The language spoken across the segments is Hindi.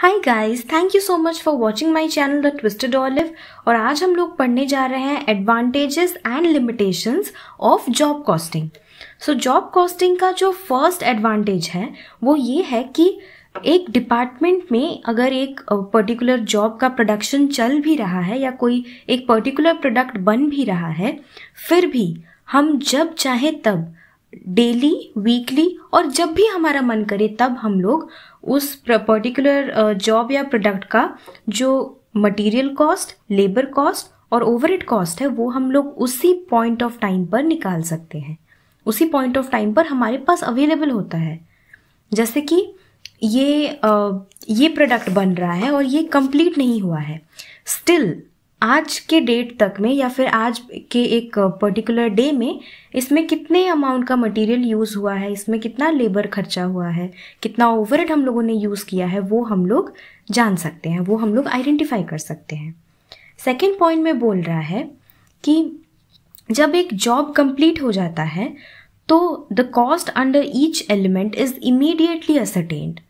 Hi guys thank you so much for watching my channel the twisted olive और आज हम लोग पढ़ने जा रहे हैं advantages and limitations of job costing so job costing का जो फ़र्स्ट एडवांटेज है, वो ये है कि एक डिपार्टमेंट में अगर एक पर्टिकुलर जॉब का प्रोडक्शन चल भी रहा है या कोई एक पर्टिकुलर प्रोडक्ट बन भी रहा है, फिर भी हम जब चाहे तब डेली वीकली और जब भी हमारा मन करे तब हम लोग उस पर्टिकुलर जॉब या प्रोडक्ट का जो मटेरियल कॉस्ट लेबर कॉस्ट और ओवरहेड कॉस्ट है वो हम लोग उसी पॉइंट ऑफ़ टाइम पर निकाल सकते हैं। उसी पॉइंट ऑफ़ टाइम पर हमारे पास अवेलेबल होता है। जैसे कि ये आ, ये प्रोडक्ट बन रहा है और ये कंप्लीट नहीं हुआ है। स्टिल आज के डेट तक में या फिर आज के एक पर्टिकुलर डे में इसमें कितने अमाउंट का मटेरियल यूज़ हुआ है, इसमें कितना लेबर खर्चा हुआ है, कितना ओवरहेड हम लोगों ने यूज़ किया है, वो हम लोग जान सकते हैं, वो हम लोग आइडेंटिफाई कर सकते हैं। सेकेंड पॉइंट में बोल रहा है कि जब एक जॉब कंप्लीट हो जाता है तो the cost under each element is immediately ascertained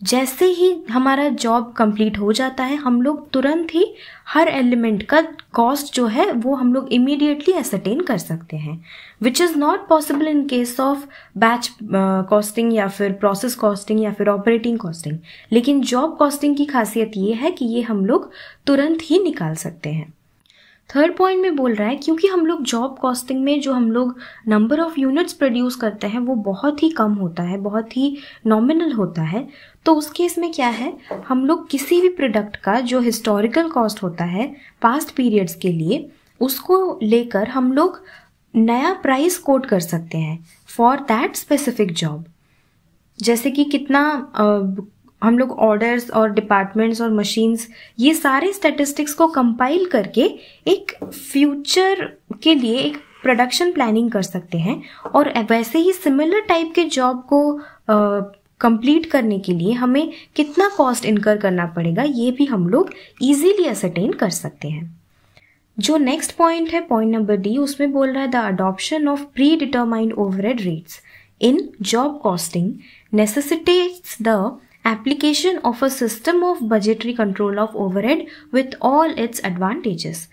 जैसे ही हमारा जॉब कंप्लीट हो जाता है, हम लोग तुरंत ही हर एलिमेंट का कॉस्ट जो है, वो हम लोग इमीडिएटली एसरटेन कर सकते हैं which is not possible in case of batch costing या फिर प्रोसेस कॉस्टिंग या फिर ऑपरेटिंग कॉस्टिंग लेकिन जॉब कॉस्टिंग की खासियत ये है कि ये हम लोग तुरंत ही निकाल सकते हैं। थर्ड पॉइंट में बोल रहा है, क्योंकि हम लोग जॉब कॉस्टिंग में जो हम लोग नंबर ऑफ़ यूनिट्स प्रोड्यूस करते हैं, वो बहुत ही कम होता है, बहुत ही नॉमिनल होता है। तो उस केस में क्या है, हम लोग किसी भी प्रोडक्ट का जो हिस्टोरिकल कॉस्ट होता है पास्ट पीरियड्स के लिए, उसको लेकर हम लोग नया प्राइस कोट कर सकते हैं फॉर दैट स्पेसिफिक जॉब जैसे कि कितना हम लोग ऑर्डर्स और डिपार्टमेंट्स और मशीन्स ये सारे स्टैटिस्टिक्स को कंपाइल करके एक फ्यूचर के लिए एक प्रोडक्शन प्लानिंग कर सकते हैं। और वैसे ही सिमिलर टाइप के जॉब को कंप्लीट करने के लिए हमें कितना कॉस्ट इनकर करना पड़ेगा, ये भी हम लोग इजीली असरटेन कर सकते हैं। जो नेक्स्ट पॉइंट है पॉइंट नंबर डी उसमें बोल रहा है the adoption of predetermined overhead rates in job costing necessitates the application of a system of budgetary control of overhead with all its advantages.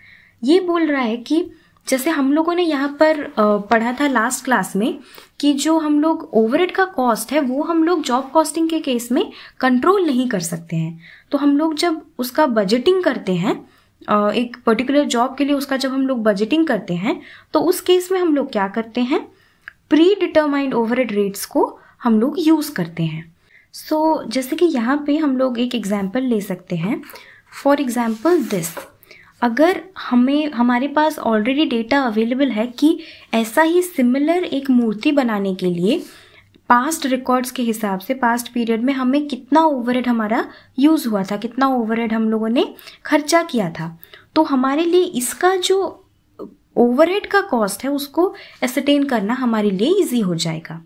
ये बोल रहा है कि जैसे हम लोगों ने यहाँ पर पढ़ा था लास्ट क्लास में कि जो हम लोग ओवरहेड का कॉस्ट है, वो हम लोग जॉब कॉस्टिंग के केस में कंट्रोल नहीं कर सकते हैं। तो हम लोग जब उसका बजटिंग करते हैं एक पर्टिकुलर जॉब के लिए उसका जब हम लोग बजटिंग करते हैं तो उस केस में हम लोग क्या करते हैं? प्री डिटरमाइंड ओवरहेड रेट्स को हम लोग यूज़ करते हैं। सो so, जैसे कि यहाँ पे हम लोग एक एग्ज़ाम्पल ले सकते हैं। फॉर एग्ज़ाम्पल दिस अगर हमें हमारे पास ऑलरेडी डेटा अवेलेबल है कि ऐसा ही सिमिलर एक मूर्ति बनाने के लिए पास्ट रिकॉर्ड्स के हिसाब से पास्ट पीरियड में हमें कितना ओवरहेड हमारा यूज़ हुआ था कितना ओवरहेड हम लोगों ने खर्चा किया था। तो हमारे लिए इसका जो ओवरहेड का कॉस्ट है उसको एसरटेन करना हमारे लिए इजी हो जाएगा।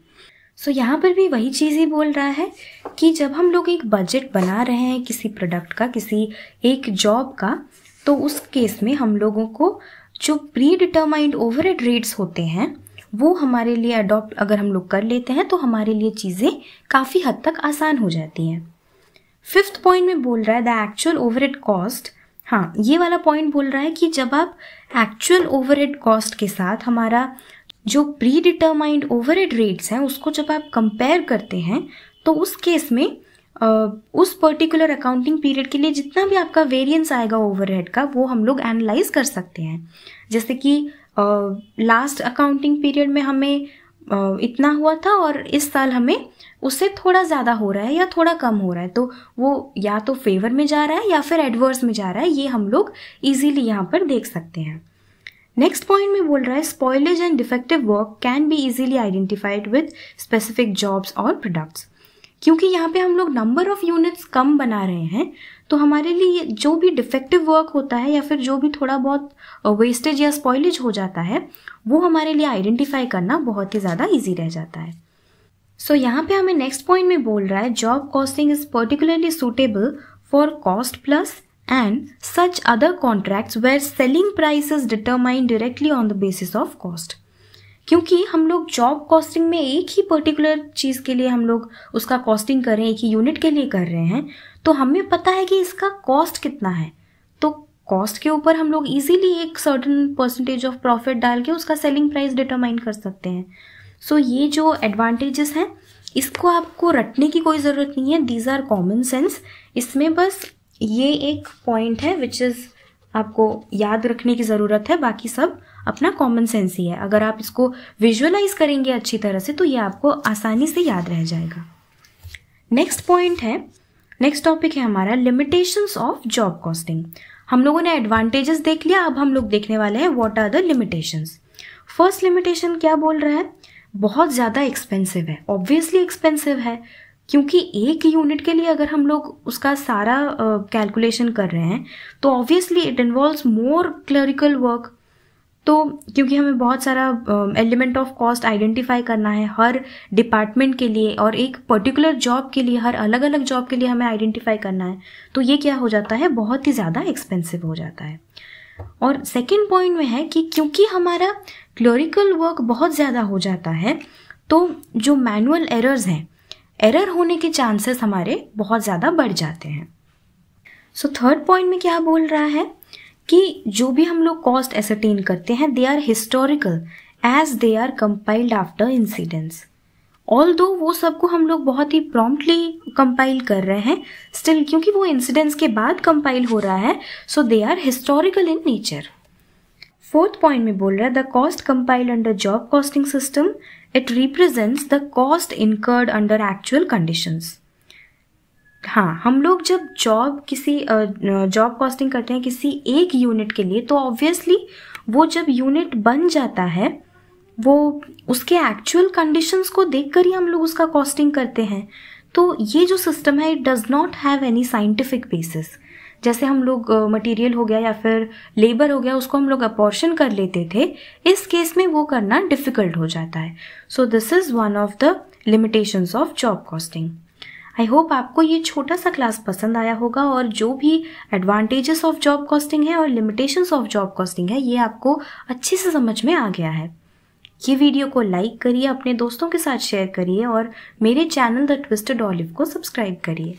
सो so, यहाँ पर भी वही चीज़ ही बोल रहा है कि जब हम लोग एक बजट बना रहे हैं किसी प्रोडक्ट का किसी एक जॉब का तो उस केस में हम लोगों को जो प्री डिटरमाइंड ओवर रेट्स होते हैं वो हमारे लिए अडॉप्ट अगर हम लोग कर लेते हैं तो हमारे लिए चीज़ें काफ़ी हद तक आसान हो जाती हैं। फिफ्थ पॉइंट में बोल रहा है द एक्चुअल ओवर कॉस्ट हाँ ये वाला पॉइंट बोल रहा है कि जब आप एक्चुअल ओवर कॉस्ट के साथ हमारा जो प्री डिटरमाइंड ओवर रेट्स हैं उसको जब आप कंपेयर करते हैं तो उस केस में उस पर्टिकुलर अकाउंटिंग पीरियड के लिए जितना भी आपका वेरिएंस आएगा ओवरहेड का वो हम लोग एनालाइज कर सकते हैं। जैसे कि लास्ट अकाउंटिंग पीरियड में हमें uh, इतना हुआ था और इस साल हमें उससे थोड़ा ज़्यादा हो रहा है या थोड़ा कम हो रहा है तो वो या तो फेवर में जा रहा है या फिर एडवर्स में जा रहा है ये हम लोग इजीली यहाँ पर देख सकते हैं। नेक्स्ट पॉइंट में बोल रहा है spoilage and defective work can be easily identified with specific jobs और प्रोडक्ट्स क्योंकि यहाँ पे हम लोग नंबर ऑफ़ यूनिट्स कम बना रहे हैं तो हमारे लिए जो भी डिफेक्टिव वर्क होता है या फिर जो भी थोड़ा बहुत वेस्टेज या स्पॉयलेज हो जाता है वो हमारे लिए आइडेंटिफाई करना बहुत ही ज़्यादा ईजी रह जाता है। सो so, यहाँ पे हमें नेक्स्ट पॉइंट में बोल रहा है job costing is particularly suitable for cost plus and such other contracts where selling price is determined directly on the basis of cost. क्योंकि हम लोग जॉब कॉस्टिंग में एक ही पर्टिकुलर चीज़ के लिए हम लोग उसका कॉस्टिंग कर रहे हैं एक ही यूनिट के लिए कर रहे हैं तो हमें पता है कि इसका कॉस्ट कितना है। तो कॉस्ट के ऊपर हम लोग इजीली एक सर्टन परसेंटेज ऑफ़ प्रॉफिट डाल के उसका सेलिंग प्राइस डिटरमाइन कर सकते हैं। सो so, ये जो एडवांटेजेस हैं इसको आपको रटने की कोई ज़रूरत नहीं है। दीज आर कॉमन सेंस इसमें बस ये एक पॉइंट है विच इज़ आपको याद रखने की ज़रूरत है। बाकी सब अपना कॉमन सेंस ही है। अगर आप इसको विजुअलाइज करेंगे अच्छी तरह से तो ये आपको आसानी से याद रह जाएगा। नेक्स्ट पॉइंट है नेक्स्ट टॉपिक है हमारा लिमिटेशंस ऑफ़ जॉब कॉस्टिंग हम लोगों ने एडवांटेजेस देख लिया, अब हम लोग देखने वाले हैं what are the limitations first limitation क्या बोल रहा है? बहुत ज़्यादा एक्सपेंसिव है। ऑब्वियसली एक्सपेंसिव है। क्योंकि एक यूनिट के लिए अगर हम लोग उसका सारा कैलकुलेशन uh, कर रहे हैं तो obviously it involve more clerical work तो क्योंकि हमें बहुत सारा एलिमेंट ऑफ़ कॉस्ट आइडेंटिफाई करना है हर डिपार्टमेंट के लिए और एक पर्टिकुलर जॉब के लिए हर अलग अलग जॉब के लिए हमें आइडेंटिफाई करना है तो ये क्या हो जाता है? बहुत ही ज़्यादा एक्सपेंसिव हो जाता है। और सेकेंड पॉइंट में है कि क्योंकि हमारा क्लोरिकल वर्क बहुत ज़्यादा हो जाता है तो जो मैनुअल एरर्स हैं एरर होने के चांसेस हमारे बहुत ज़्यादा बढ़ जाते हैं। सो थर्ड पॉइंट में क्या बोल रहा है? कि जो भी हम लोग कॉस्ट एसरटेन करते हैं they are historical as they are compiled after incidents although वो सबको हम लोग बहुत ही प्रॉम्प्टली कंपाइल कर रहे हैं स्टिल क्योंकि वो इंसिडेंट्स के बाद कंपाइल हो रहा है so they are historical in nature fourth point में बोल रहा है the cost compiled under job costing system it represents the cost incurred under actual conditions हाँ हम लोग जब जॉब किसी जॉब कॉस्टिंग करते हैं किसी एक यूनिट के लिए तो ऑब्वियसली वो जब यूनिट बन जाता है, वो उसके एक्चुअल कंडीशंस को देखकर ही हम लोग उसका कॉस्टिंग करते हैं। तो ये जो सिस्टम है it does not have any scientific basis जैसे हम लोग मटेरियल हो गया या फिर लेबर हो गया, उसको हम लोग अपॉर्शन कर लेते थे, इस केस में वो करना डिफ़िकल्ट हो जाता है। So this is one of the limitations of job costing I hope आपको ये छोटा सा क्लास पसंद आया होगा और जो भी एडवांटेजेस ऑफ़ जॉब कॉस्टिंग है और लिमिटेशंस ऑफ़ जॉब कॉस्टिंग है, ये आपको अच्छे से समझ में आ गया है। ये वीडियो को लाइक करिए, अपने दोस्तों के साथ शेयर करिए और मेरे चैनल द ट्विस्टेड ऑलिव को सब्सक्राइब करिए।